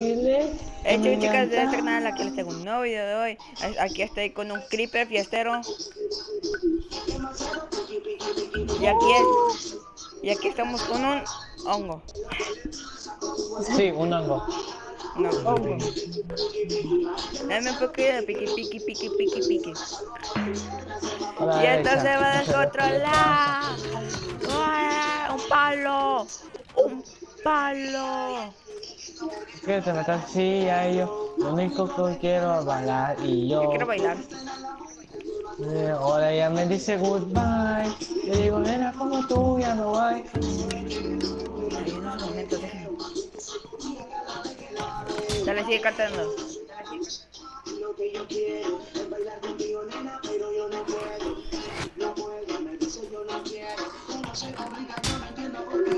Hey chicos, chicas de este canal, aquí les un nuevo video de hoy. Aquí estoy con un creeper fiestero. Y aquí es, y aquí estamos con un hongo. Sí, un hongo. Un hongo. Dame un poquito de piqui, piqui, piqui, piqui, piqui. Y esto se va a descontrolar. ¡Un palo! ¡Un palo! Que te metas así a yo. Lo único que quiero es bailar y yo. Yo quiero bailar. Eh, ahora ella me dice goodbye. Yo digo, nena, como tú ya no hay. Hay unos momentos, déjenme. Dale, sigue cantando. Ahora, ¿qué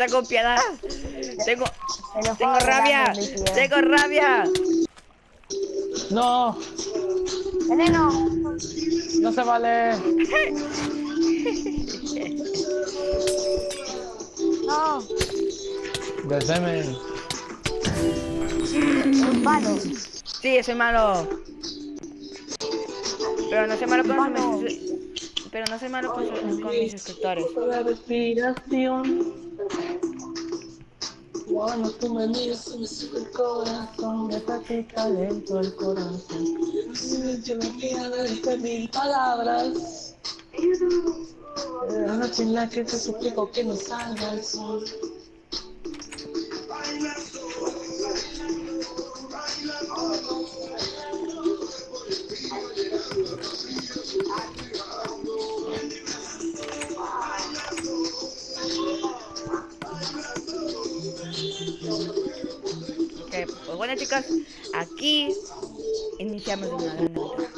Tengo piedad. Tengo, Pero tengo joder, rabia. Tengo rabia. No, Veneno. no se vale. No. De semen. Un palo. Sí, soy malo. Pero no soy malo con Malo. mis, pero no soy malo con, con mis suscriptores. Cuando tú me miras, me sube el corazón, me palpita lento el corazón. Yo no quiero darte mil palabras. La noche en la que te suplico que no salga el sol. Aquí iniciamos una gran aventura.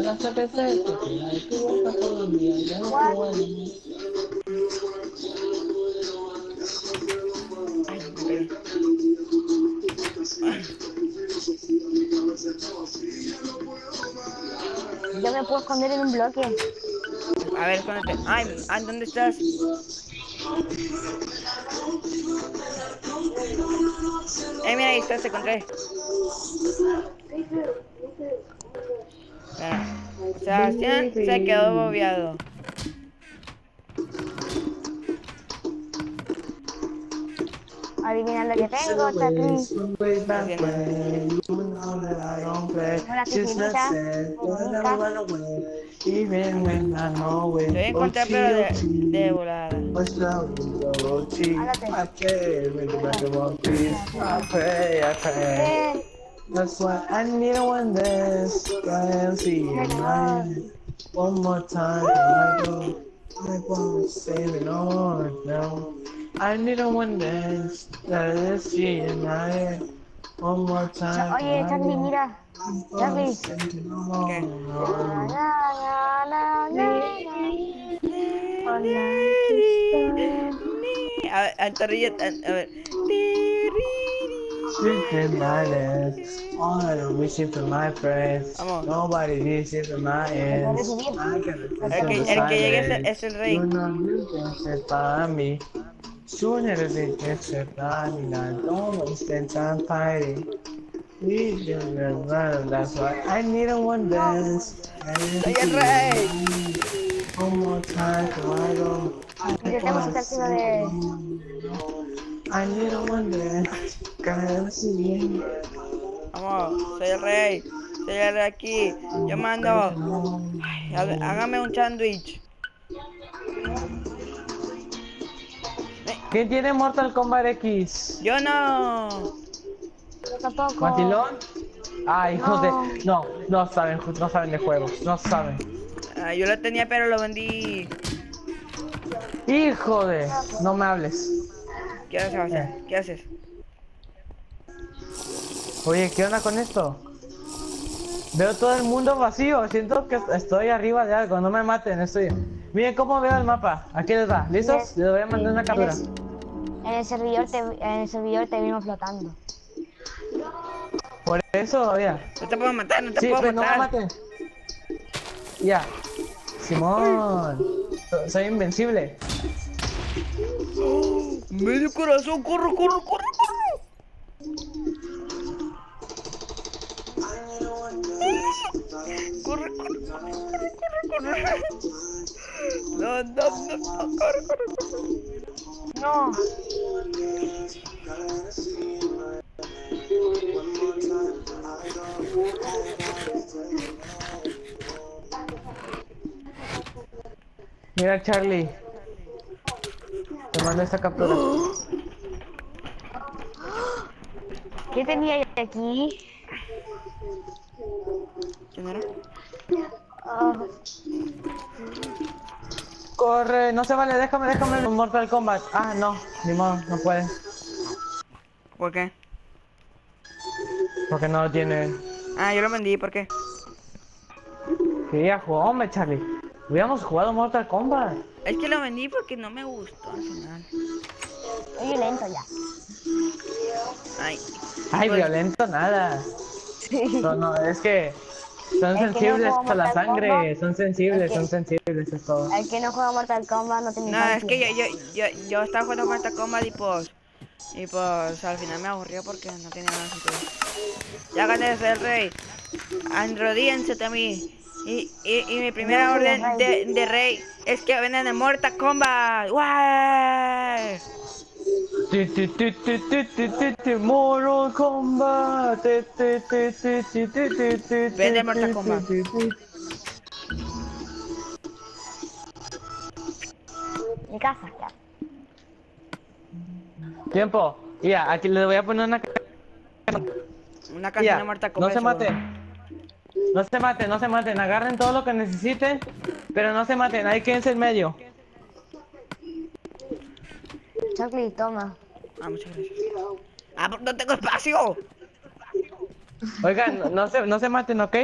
La cerveza, de tu boca todo el día, ya no Yo me puedo esconder en un bloque. A ver, escóndete. Ay, ay, ¿dónde estás? Eh, mira, ahí estás, te encontré. Mira, Sebastián se quedó bobeado. Adivina lo que tengo, está aquí. Way back when you know that I don't play. Hola, She's not Cristinita. sad, but I never Bonita. run away. Even when I know it. Te voy a encontrar, pero de, de volada. What's love? OT. Háblate. I pray with the back of one piece. I pray, I pray. Eh, That's why I need a one dance. I am seeing mine. One more time, I go. I won't save it on now. I need a one dance. That is seeing mine. One more time. Oye, Charlie, mira. Charlie. ¿Qué? La, la, la, la, la, la. A ver, a Torrillo, a, a ver. Sleeping my legs. All I'm wishing for my friends. Vamos. Nobody wishing for my ends. I gotta El que, el que llegue es, es el rey. You know you can sit by me. We run, that's why I need a one dance. ¡Soy el rey! One more time, I don't. Intentemos estar encima de... I need a one dance. Gotta see. Vamos, soy el rey. Soy el rey aquí. Yo mando. Ay, hágame un sándwich. Eh, ¿Quién tiene Mortal Kombat X? Yo no. Yo tampoco. ¿Matilón? Ah, hijos No. de... No, no saben, no saben de juegos, no saben. Ah, yo lo tenía, pero lo vendí. Hijo de... No me hables. ¿Qué haces, Sebastián? ¿Qué haces? Oye, ¿qué onda con esto? Veo todo el mundo vacío, siento que estoy arriba de algo, no me maten, estoy... Miren cómo veo el mapa, aquí les va, ¿listos? Les voy a mandar una captura. En el servidor te, en el servidor te vimos flotando. Por eso, mira. No te puedo matar, no te Sí, puedo pues no me matar. maten. Ya. Simón. So- Soy invencible. Medio corazón, corro, corro, corro, corro. Corre, corre, corre, corre, corre, corre. No, no, no, no, corre, corre, corre. No. Mira, Charlie. Te mando esta captura. ¿Qué tenía yo aquí? ¿Quién era? Ah, Corre, no se vale, déjame, déjame Mortal Kombat. Ah, no, ni modo, no puede. ¿Por qué? Porque no lo tiene. Ah, yo lo vendí, ¿por qué? Quería jugar, hombre, Charlie. Hubiéramos jugado Mortal Kombat. Es que lo vendí porque no me gustó al final. soy violento ya. Ay, Ay, Pues- violento nada. No, no, es que son no sensibles juego a la sangre, Kombat. son sensibles, que- son sensibles, es todo. El que no juega Mortal Kombat no tiene no, es que yo, yo, yo, yo estaba jugando Mortal Kombat y pues, y pues al final me aburrió porque no tenía nada sentido. Ya gané el rey. Arrodíense a mí. Y, y, y mi primera No, orden de, de rey es que vengan de Mortal Kombat. ¡Guay! Mortal Kombat. Vende Mortal Kombat. Mi casa. Tiempo. Ya, aquí les voy a poner una. Una canción de Mortal no Kombat. se seguro. maten. No se maten, no se maten. Agarren todo lo que necesiten, pero no se maten. Ahí quédense en medio. Chocolate, toma. Ah, muchas gracias. Ah, no tengo espacio. Oigan, no- no se, no se maten, ¿ok?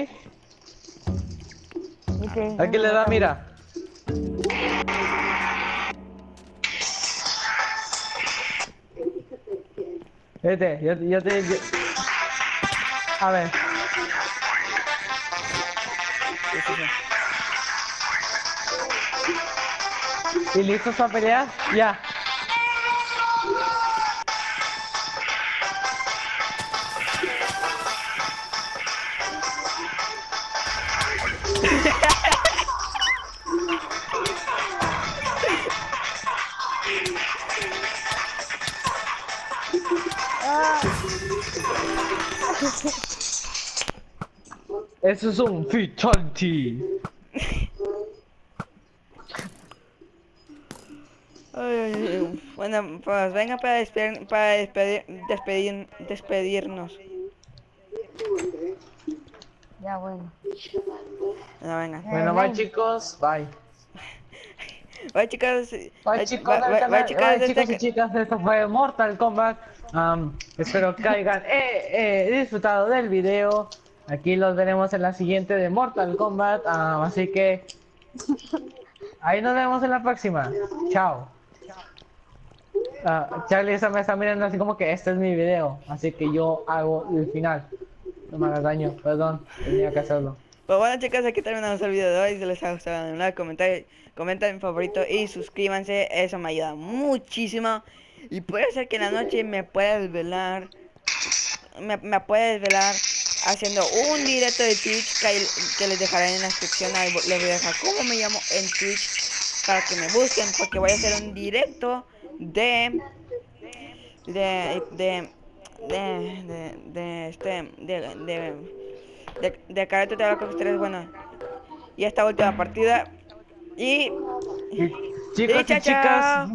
Dice, Aquí les va, mira. Vete, yo, yo te... yo- A ver. ¿Y listos para pelear? Ya. Eso es un fatality. Bueno, pues venga para, despedir, para despedir, despedir, despedirnos. Ya, bueno. Bueno, venga. Bueno, bye chicos, bye. Bye, chicas. Bye chicos, bye, bye, chicas. Bye, chicos y chicas, esto fue Mortal Kombat. Am, espero que hayan eh, eh, disfrutado del video. Aquí los veremos en la siguiente de Mortal Kombat. am, así que ahí nos vemos en la próxima. Chao. Ah, Charlie esa me está mirando así como que este es mi video. Así que yo hago el final. No me hagas daño, perdón, tenía que hacerlo. Pues bueno chicos, aquí terminamos el video de hoy. Si les ha gustado, denle like, comenten, comenten favorito y suscríbanse. Eso me ayuda muchísimo. Y puede ser que en la noche me pueda desvelar. Me, me pueda desvelar haciendo un directo de Twitch que, que les dejaré en la descripción. Ahí les voy a dejar cómo me llamo en Twitch para que me busquen. Porque voy a hacer un directo de. De. De. De. De. de este. De. de de, de Karate 3, bueno. Y esta última partida. Y. Y chicos y chao, chicas.